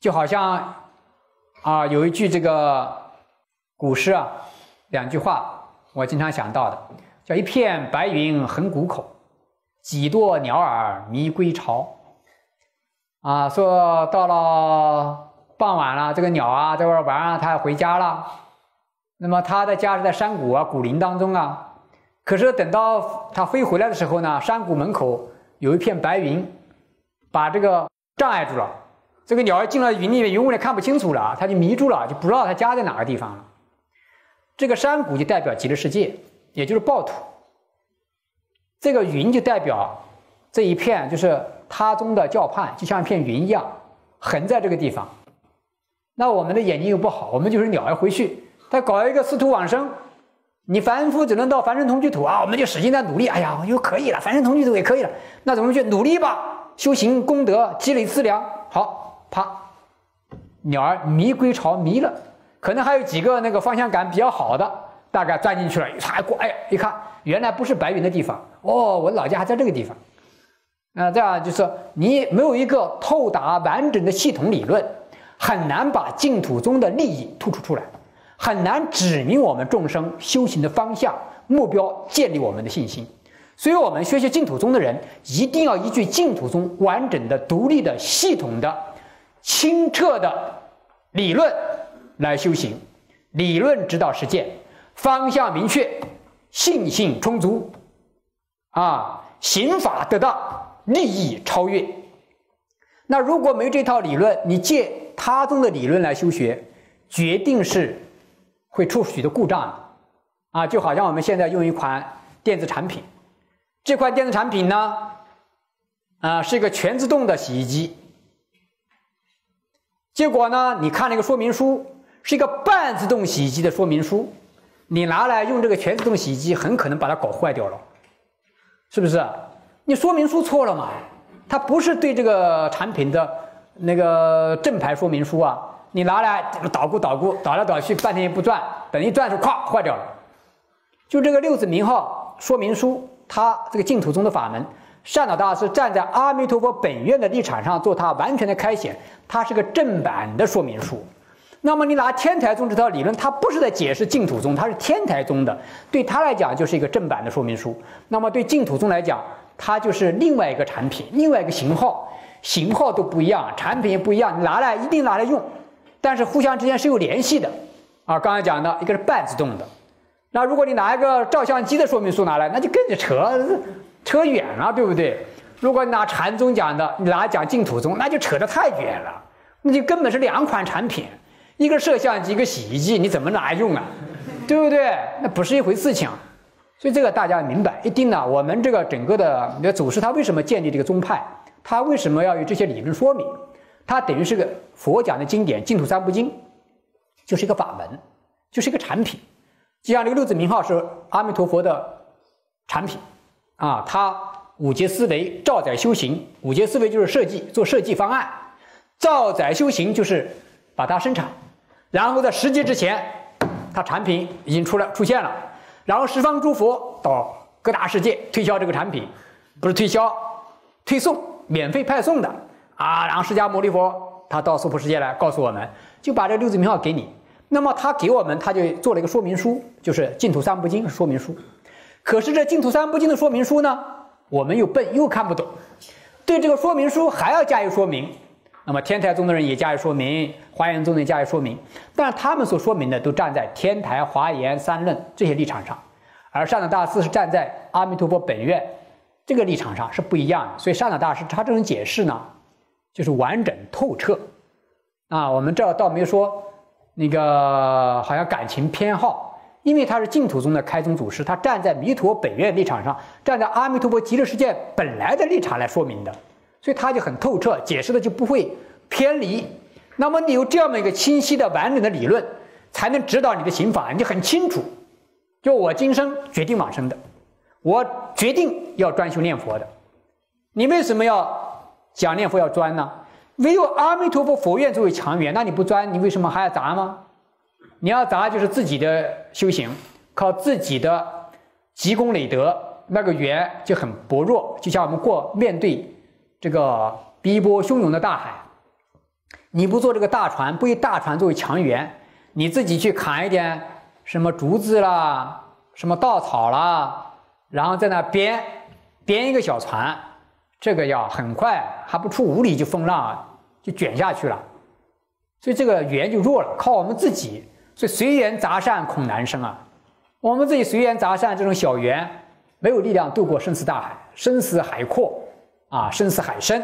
就好像啊，有一句这个古诗啊，两句话我经常想到的，叫“一片白云横谷口，几多鸟儿迷归巢”。啊，说到了傍晚了，这个鸟啊在外玩啊，它要回家了。那么它的家是在山谷啊、古林当中啊。可是等到它飞回来的时候呢，山谷门口有一片白云，把这个障碍住了。这个鸟儿进了云里面，云雾里看不清楚了，它就迷住了，就不知道它家在哪个地方了。这个山谷就代表极乐世界，也就是报土。这个云就代表这一片，就是他宗的教派，就像一片云一样，横在这个地方。那我们的眼睛又不好，我们就是鸟要回去，他搞一个司徒往生，你凡夫只能到凡尘同居土啊，我们就使劲在努力，哎呀，我又可以了，凡尘同居土也可以了，那怎么去努力吧？修行功德，积累资粮，好。啪，鸟儿迷归巢，迷了，可能还有几个那个方向感比较好的，大概钻进去了，一过，哎，一看原来不是白云的地方，哦，我老家还在这个地方，那这样就是你没有一个透达完整的系统理论，很难把净土宗的利益突出出来，很难指明我们众生修行的方向、目标，建立我们的信心。所以，我们学习净土宗的人，一定要依据净土宗完整的、独立的、系统的。清澈的理论来修行，理论指导实践，方向明确，信心充足，啊，刑法得当，利益超越。那如果没这套理论，你借他宗的理论来修学，决定是会出许多故障的，啊，就好像我们现在用一款电子产品，这款电子产品呢，啊，是一个全自动的洗衣机。结果呢？你看那个说明书是一个半自动洗衣机的说明书，你拿来用这个全自动洗衣机，很可能把它搞坏掉了，是不是？你说明书错了嘛？它不是对这个产品的那个正牌说明书啊，你拿来捣鼓捣鼓，捣来捣去半天也不转，等一转出，咵坏掉了。就这个六字名号说明书，它这个净土宗的法门。善导大师站在阿弥陀佛本愿的立场上做他完全的开显，它是个正版的说明书。那么你拿天台宗这套理论，它不是在解释净土宗，它是天台宗的，对他来讲就是一个正版的说明书。那么对净土宗来讲，它就是另外一个产品，另外一个型号，型号都不一样，产品也不一样，你拿来一定拿来用，但是互相之间是有联系的。啊，刚才讲的一个是半自动的，那如果你拿一个照相机的说明书拿来，那就跟着扯。扯远了，对不对？如果你拿禅宗讲的，你拿讲净土宗，那就扯得太远了。那就根本是两款产品，一个摄像机，一个洗衣机，你怎么拿来用啊？对不对？那不是一回事情。所以这个大家明白，一定呢。我们这个整个的你的祖师他为什么建立这个宗派？他为什么要有这些理论说明？他等于是个佛讲的经典《净土三部经》，就是一个法门，就是一个产品。就像这个六字名号是阿弥陀佛的产品。啊，他五节思维造载修行，五节思维就是设计做设计方案，造载修行就是把它生产，然后在十节之前，它产品已经出来出现了，然后十方诸佛到各大世界推销这个产品，不是推销，推送免费派送的。啊，然后释迦牟尼佛他到娑婆世界来告诉我们，就把这六字名号给你，那么他给我们他就做了一个说明书，就是净土三部经说明书。可是这净土三部经的说明书呢，我们又笨又看不懂，对这个说明书还要加以说明。那么天台宗的人也加以说明，华严宗的加以说明，但是他们所说明的都站在天台、华严三论这些立场上，而善导大师是站在阿弥陀佛本愿这个立场上是不一样的。所以善导大师他这种解释呢，就是完整透彻。啊，我们这倒没说那个好像感情偏好。因为他是净土宗的开宗祖师，他站在弥陀本愿立场上，站在阿弥陀佛极乐世界本来的立场来说明的，所以他就很透彻，解释的就不会偏离。那么你有这样的一个清晰的、完整的理论，才能指导你的行法，你就很清楚。就我今生决定往生的，我决定要专修念佛的。你为什么要讲念佛要专呢？唯有阿弥陀佛佛愿作为强缘，那你不专，你为什么还要杂吗？你要砸就是自己的修行，靠自己的积功累德，那个缘就很薄弱。就像我们过面对这个逼波汹涌的大海，你不做这个大船，不以大船作为强援，你自己去砍一点什么竹子啦，什么稻草啦，然后在那编编一个小船，这个要很快，还不出五里就风浪就卷下去了，所以这个缘就弱了，靠我们自己。所以随缘杂善恐难生啊，我们自己随缘杂善这种小缘，没有力量渡过生死大海，生死海阔啊，生死海深。